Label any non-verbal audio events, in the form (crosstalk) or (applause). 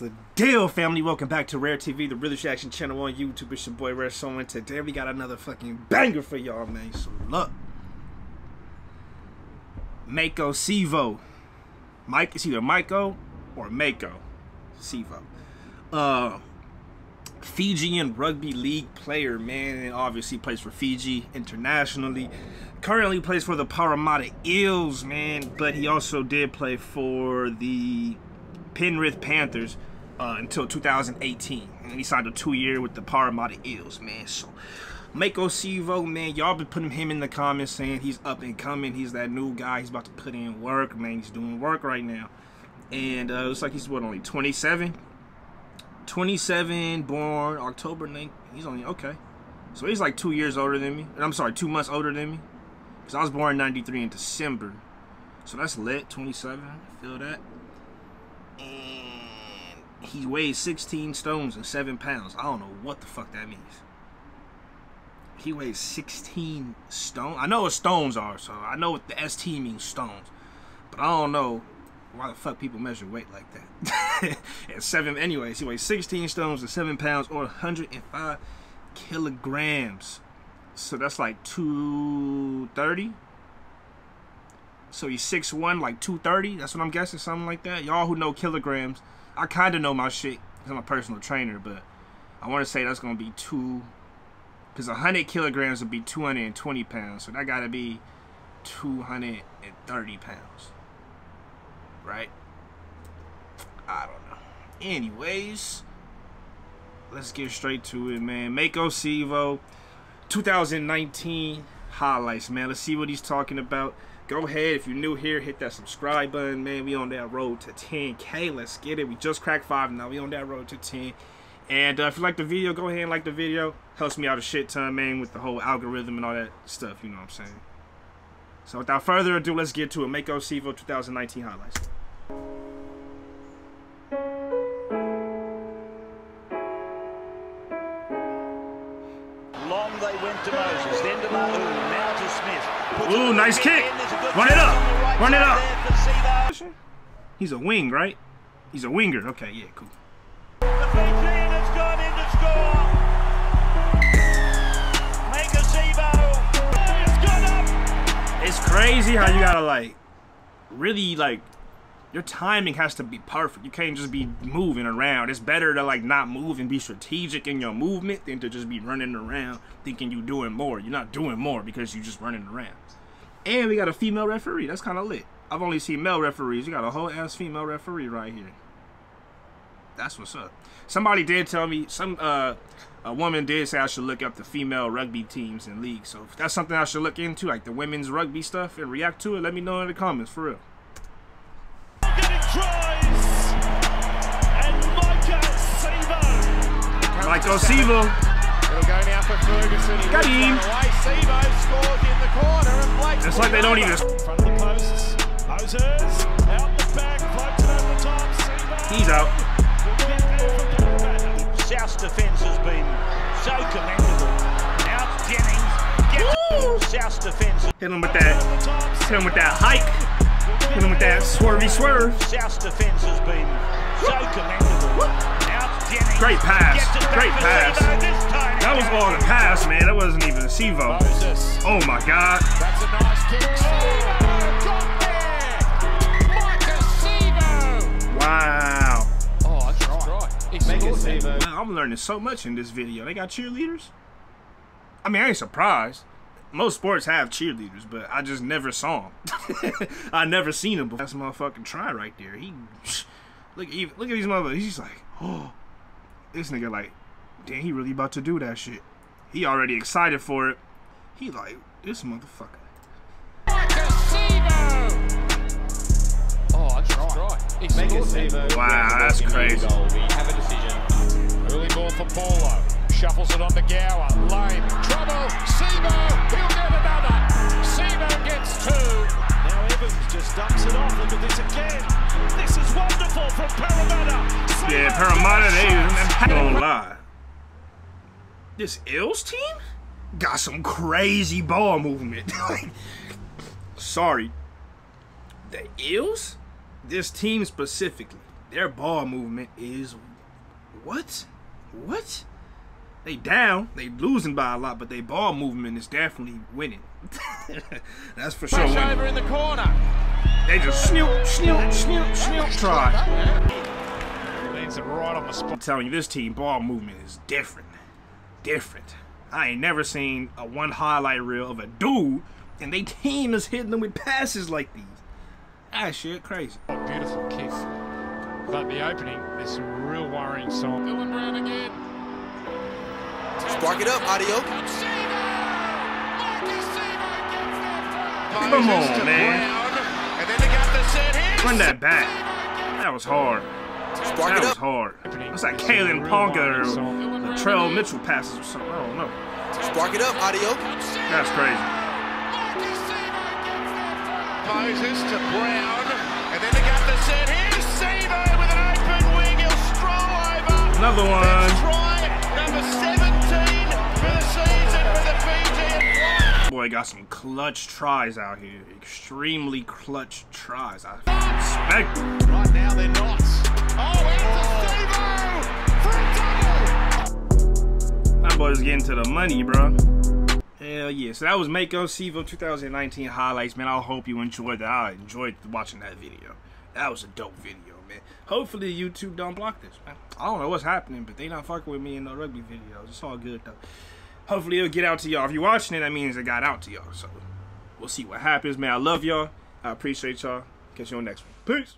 the deal, family? Welcome back to Rare TV, the Realest Reaction channel on YouTube. It's your boy Rare Soul, and today we got another fucking banger for y'all, man. So look, Maiko Sivo, Mike. It's either Mako or Mako Sivo. Uh, Fijian rugby league player, man, and obviously plays for Fiji internationally. Currently plays for the Parramatta Eels, man, but he also did play for the Penrith Panthers uh, until 2018. And he signed a two-year with the Parramatta Eels, man. So, Maiko Sivo, man, y'all been putting him in the comments saying he's up and coming. He's that new guy. He's about to put in work, man. He's doing work right now. And uh, looks like he's, what, only 27? 27, born October 9th. He's only, okay. So he's like two years older than me. I'm sorry, two months older than me. Because I was born in 93 in December. So that's lit, 27. Feel that? And he weighs 16 stones and 7 pounds. I don't know what the fuck that means. He weighs 16 stones. I know what stones are, so I know what the ST means, stones. But I don't know why the fuck people measure weight like that. (laughs) and seven, anyways, he weighs 16 stones and 7 pounds or 105 kilograms. So that's like 230. So he's 6'1", like 230. That's what I'm guessing, something like that. Y'all who know kilograms, I kind of know my shit because I'm a personal trainer, but I want to say that's going to be two, because 100 kilograms would be 220 pounds. So that got to be 230 pounds. Right? I don't know. Anyways, let's get straight to it, man. Maiko Sivo, 2019 highlights, man. Let's see what he's talking about go ahead if you're new here hit that subscribe button man. We on that road to 10k let's get it. We just cracked five now. We on that road to 10 and uh, if you like the video go ahead and like the video. Helps me out a shit ton man with the whole algorithm and all that stuff you know what i'm saying? So without further ado let's get to it. Maiko sivo 2019 highlights. Long they went to Moses, then to Mahu, now to Smith. Ooh, nice kick. Run it up. Run it up. He's a wing, right? He's a winger. Okay, yeah, cool. It's crazy how you gotta like really like your timing has to be perfect. You can't just be moving around. It's better to like not move and be strategic in your movement than to just be running around thinking you're doing more. You're not doing more because you're just running around. And we got a female referee. That's kind of lit. I've only seen male referees. You got a whole ass female referee right here. That's what's up. Somebody did tell me, some uh, a woman did say I should look up the female rugby teams and leagues. So if that's something I should look into, like the women's rugby stuff, and react to it, let me know in the comments, for real. Getting tries. And Maika Sivo. Miko Sivo. It'll go now for Ferguson. He Got him. Sivo scores in the corner and Blake's It's like they don't even. Front of the posts. Moses. Out the back. Floats it over the top. Sivo. He's out. South's defence has been so commendable. Now it's Jennings. Gets South's defence. Hit him with that. Hit him with that hike. Hit him with that swervy swerve. South's defence has been so commendable. Now it's Jennings. Great pass. Gets it back Great pass. Sivo this time. That was all the pass, man. That wasn't even a Sivo. Oh my God. That's a nice kick. Oh, Sivo got there. Maika Sivo. Wow. Oh, that's right. He scored there. I'm learning so much in this video. They got cheerleaders? I mean, I ain't surprised. Most sports have cheerleaders, but I just never saw them. (laughs) I never seen them before. That's a motherfucking try right there. He (sniffs) look, he, look at these motherfuckers. He's like, oh, (gasps) this nigga like, damn, he really about to do that shit. He already excited for it. He like, this motherfucker. Maika Sivo. Oh, that's right. He scored. Wow, that's crazy. We have a decision. Early ball for Paulo. Shuffles it on to Gower. Lane. Trouble. Sivo. He'll get another. Sivo gets two. Now Evans just dumps it off. Look at this again. This is wonderful from Parramatta. Yeah, Parramatta, they gets don't lie. This Ills team got some crazy ball movement. (laughs) Sorry. The Ills? This team specifically their ball movement is what? What? They down. They losing by a lot, but their ball movement is definitely winning. (laughs) That's for sure. Winning. over in the corner. They just snoop, snoop, snoop, snoop. Try. Leads it right on the spot. I'm telling you, this team ball movement is different. Different. I ain't never seen a one highlight reel of a dude and they team is hitting them with passes like these. That shit crazy. Oh, beautiful kick. But the opening, there's some real worrying signs. Dylan Brown again. Spark it up, audio. Come on, man. And then they got the set here. Run that back. That was hard. Spark That it was up. hard. Opening, It's like there's some Kalyn real Ponga or signs. Latrell Mitchell passes or something. I don't know. Spark it up, audio. That's crazy. Moses to Brown. And then they got the set here. Sivo with an open wing. He'll stroll over. Another one. Boy got some clutch tries out here. Extremely clutch tries. I respect it. Right now they're not. Oh, out to Sivo for a double. That boy's getting to the money, bro. Hell yeah. So that was Maiko Sivo 2019 highlights, man. I hope you enjoyed that. I enjoyed watching that video. That was a dope video, man. Hopefully YouTube don't block this, man. I don't know what's happening, but they not fucking with me in the rugby videos. It's all good, though. Hopefully it'll get out to y'all. If you're watching it, that means it got out to y'all. So we'll see what happens, man. I love y'all. I appreciate y'all. Catch you on the next one. Peace.